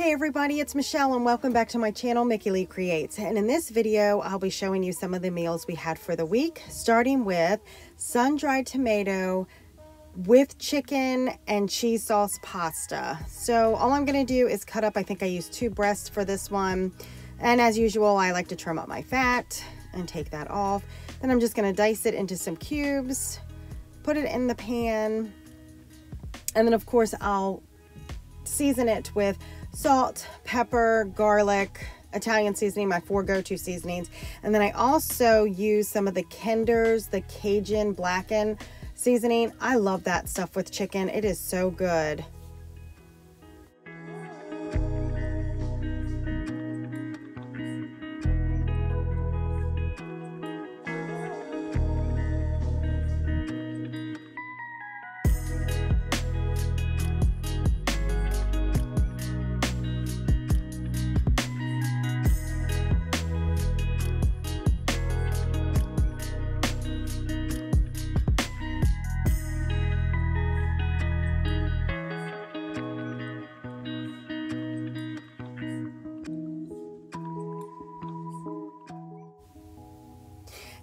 Hey everybody, it's Michelle and welcome back to my channel, Mickey Leigh Creates. And in this video, I'll be showing you some of the meals we had for the week, starting with sun-dried tomato with chicken and cheese sauce pasta. So all I'm gonna do is cut up, I think I used two breasts for this one. And as usual, I like to trim up my fat and take that off. Then I'm just gonna dice it into some cubes, put it in the pan, and then of course I'll season it with salt, pepper, garlic, Italian seasoning, my four go-to seasonings. And then I also use some of the Kinder's, the Cajun Blacken seasoning. I love that stuff with chicken. It is so good.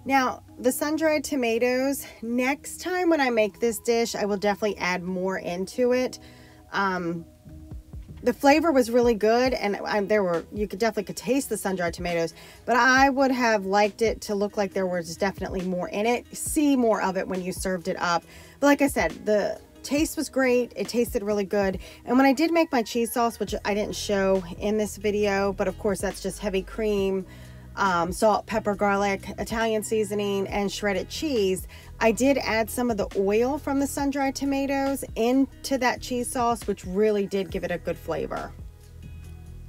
Now, the sun-dried tomatoes, next time when I make this dish, I will definitely add more into it. Um, the flavor was really good and I, there were, you could definitely could taste the sun-dried tomatoes, but I would have liked it to look like there was definitely more in it. See more of it when you served it up. But like I said, the taste was great. It tasted really good. And when I did make my cheese sauce, which I didn't show in this video, but of course that's just heavy cream, um, salt, pepper, garlic, Italian seasoning, and shredded cheese. I did add some of the oil from the sun-dried tomatoes into that cheese sauce, which really did give it a good flavor.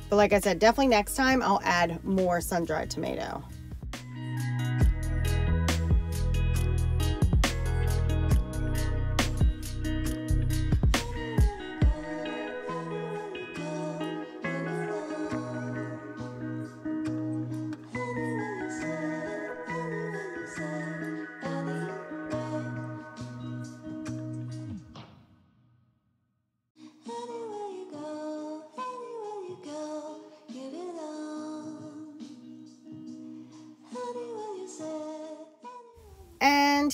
But like I said, definitely next time I'll add more sun-dried tomato.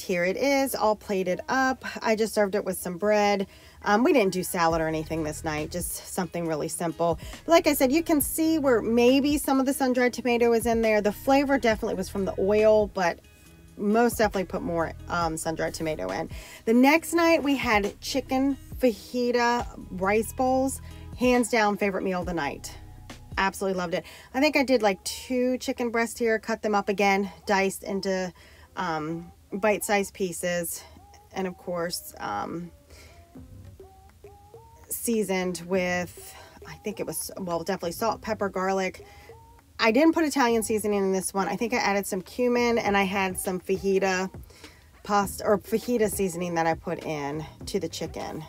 Here it is, all plated up. I just served it with some bread. Um, we didn't do salad or anything this night, just something really simple. But like I said, you can see where maybe some of the sun-dried tomato is in there. The flavor definitely was from the oil, but most definitely put more um, sun-dried tomato in. The next night we had chicken fajita rice bowls. Hands down favorite meal of the night. Absolutely loved it. I think I did like two chicken breasts here, cut them up again, diced into um, bite-sized pieces and of course um, seasoned with I think it was well definitely salt pepper garlic. I didn't put Italian seasoning in this one. I think I added some cumin and I had some fajita pasta or fajita seasoning that I put in to the chicken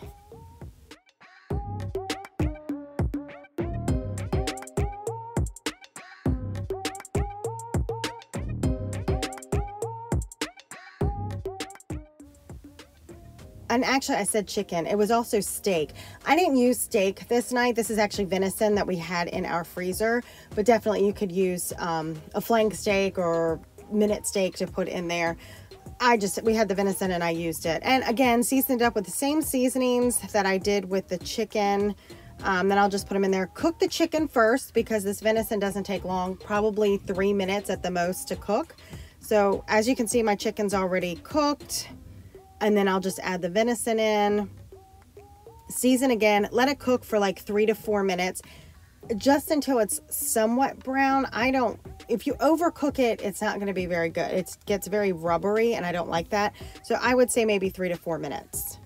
and actually I said chicken. It was also steak. I didn't use steak this night. This is actually venison that we had in our freezer, but definitely you could use um, a flank steak or minute steak to put in there. I just, we had the venison and I used it. And again, seasoned up with the same seasonings that I did with the chicken. Um, then I'll just put them in there. Cook the chicken first because this venison doesn't take long, probably three minutes at the most to cook. So as you can see, my chicken's already cooked and then I'll just add the venison in. Season again let it cook for like three to four minutes. Just until it's somewhat brown I don't if you overcook it it's not going to be very good. It gets very rubbery and I don't like that. So I would say maybe three to four minutes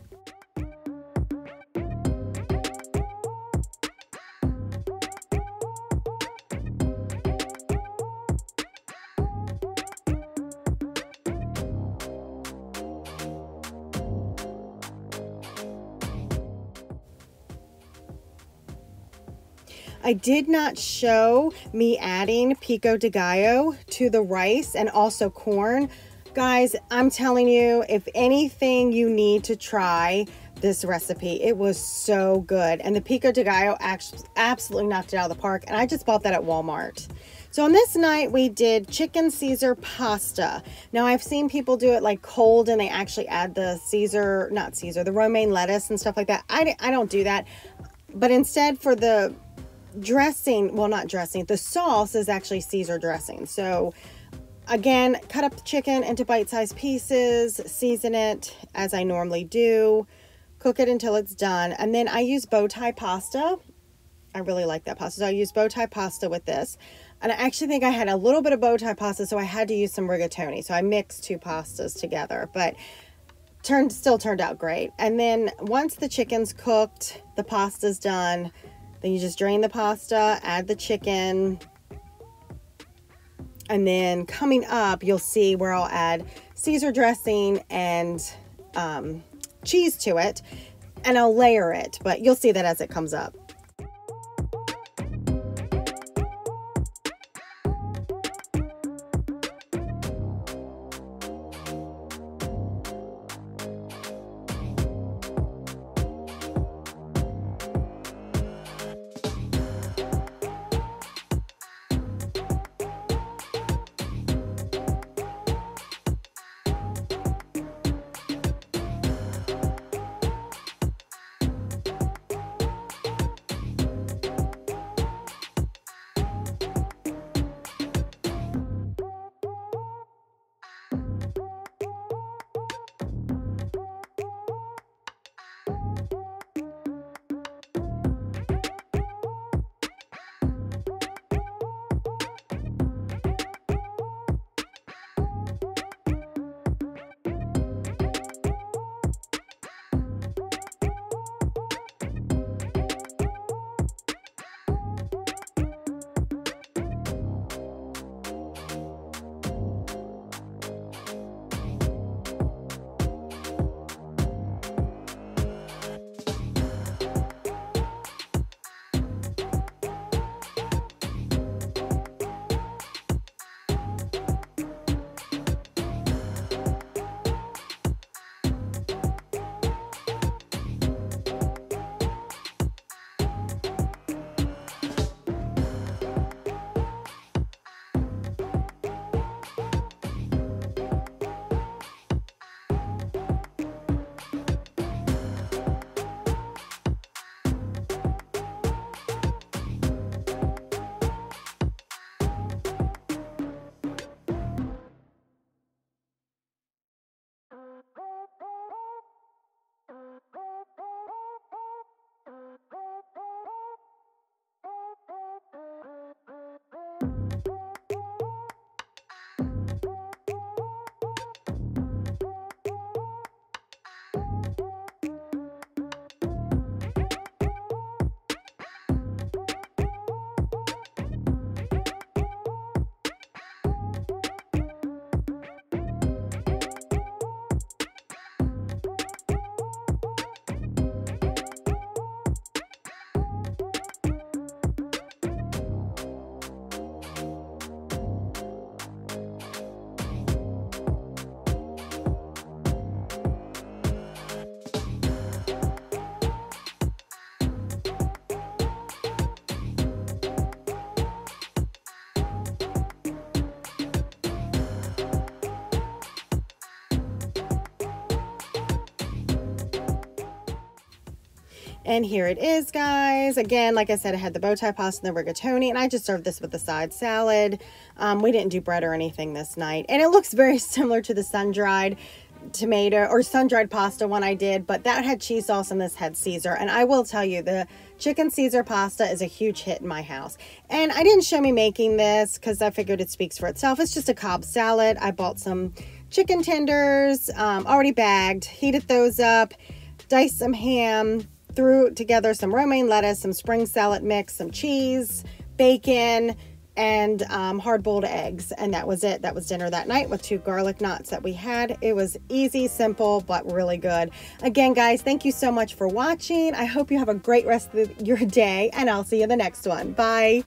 I did not show me adding pico de gallo to the rice and also corn. Guys, I'm telling you, if anything you need to try, this recipe. It was so good. And the pico de gallo actually absolutely knocked it out of the park. And I just bought that at Walmart. So on this night, we did chicken Caesar pasta. Now I've seen people do it like cold and they actually add the Caesar, not Caesar, the romaine lettuce and stuff like that. I, I don't do that. But instead for the dressing, well, not dressing, the sauce is actually Caesar dressing. So again, cut up the chicken into bite-sized pieces, season it as I normally do, cook it until it's done. And then I use bow tie pasta. I really like that pasta. So I use bow tie pasta with this. And I actually think I had a little bit of bow tie pasta, so I had to use some rigatoni. So I mixed two pastas together, but turned still turned out great. And then once the chicken's cooked, the pasta's done, then you just drain the pasta, add the chicken, and then coming up, you'll see where I'll add Caesar dressing and um, cheese to it, and I'll layer it, but you'll see that as it comes up. Thank you. And here it is, guys. Again, like I said, I had the bow tie pasta and the rigatoni, and I just served this with a side salad. Um, we didn't do bread or anything this night. And it looks very similar to the sun-dried tomato or sun-dried pasta one I did, but that had cheese sauce and this had Caesar. And I will tell you, the chicken Caesar pasta is a huge hit in my house. And I didn't show me making this because I figured it speaks for itself. It's just a Cobb salad. I bought some chicken tenders, um, already bagged, heated those up, diced some ham, threw together some romaine lettuce, some spring salad mix, some cheese, bacon, and um, hard-boiled eggs. And that was it. That was dinner that night with two garlic knots that we had. It was easy, simple, but really good. Again, guys, thank you so much for watching. I hope you have a great rest of your day, and I'll see you in the next one. Bye.